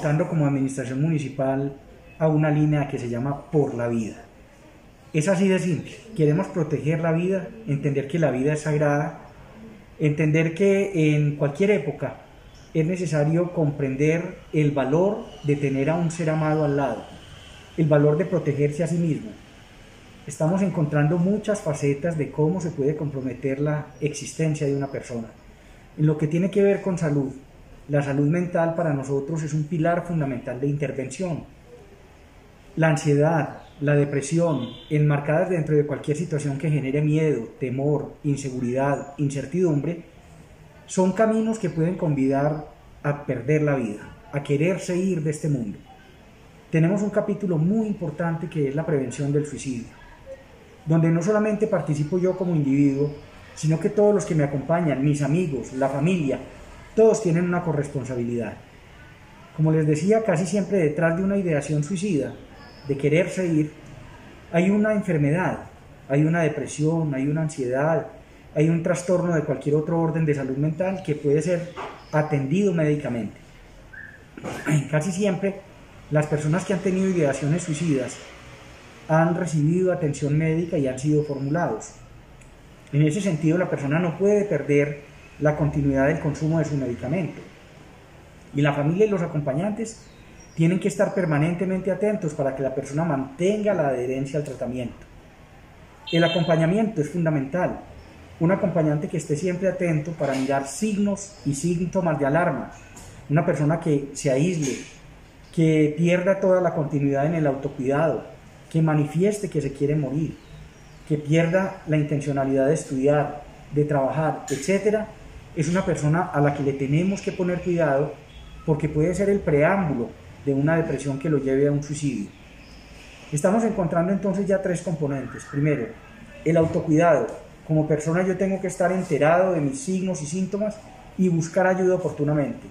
apuntando como administración municipal a una línea que se llama por la vida. Es así de simple. Queremos proteger la vida, entender que la vida es sagrada, entender que en cualquier época es necesario comprender el valor de tener a un ser amado al lado, el valor de protegerse a sí mismo. Estamos encontrando muchas facetas de cómo se puede comprometer la existencia de una persona. En lo que tiene que ver con salud, la salud mental para nosotros es un pilar fundamental de intervención. La ansiedad, la depresión, enmarcadas dentro de cualquier situación que genere miedo, temor, inseguridad, incertidumbre, son caminos que pueden convidar a perder la vida, a quererse ir de este mundo. Tenemos un capítulo muy importante que es la prevención del suicidio, donde no solamente participo yo como individuo, sino que todos los que me acompañan, mis amigos, la familia, todos tienen una corresponsabilidad. Como les decía, casi siempre detrás de una ideación suicida, de quererse ir, hay una enfermedad, hay una depresión, hay una ansiedad, hay un trastorno de cualquier otro orden de salud mental que puede ser atendido médicamente. Casi siempre las personas que han tenido ideaciones suicidas han recibido atención médica y han sido formulados. En ese sentido, la persona no puede perder la continuidad del consumo de su medicamento. Y la familia y los acompañantes tienen que estar permanentemente atentos para que la persona mantenga la adherencia al tratamiento. El acompañamiento es fundamental. Un acompañante que esté siempre atento para mirar signos y síntomas de alarma. Una persona que se aísle, que pierda toda la continuidad en el autocuidado, que manifieste que se quiere morir, que pierda la intencionalidad de estudiar, de trabajar, etcétera, es una persona a la que le tenemos que poner cuidado porque puede ser el preámbulo de una depresión que lo lleve a un suicidio. Estamos encontrando entonces ya tres componentes. Primero, el autocuidado. Como persona yo tengo que estar enterado de mis signos y síntomas y buscar ayuda oportunamente.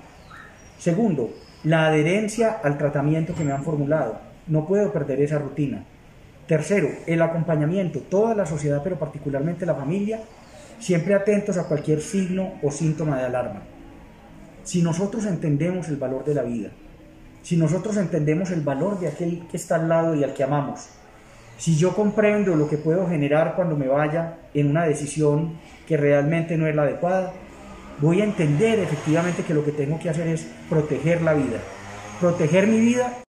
Segundo, la adherencia al tratamiento que me han formulado. No puedo perder esa rutina. Tercero, el acompañamiento. Toda la sociedad, pero particularmente la familia, siempre atentos a cualquier signo o síntoma de alarma. Si nosotros entendemos el valor de la vida, si nosotros entendemos el valor de aquel que está al lado y al que amamos, si yo comprendo lo que puedo generar cuando me vaya en una decisión que realmente no es la adecuada, voy a entender efectivamente que lo que tengo que hacer es proteger la vida, proteger mi vida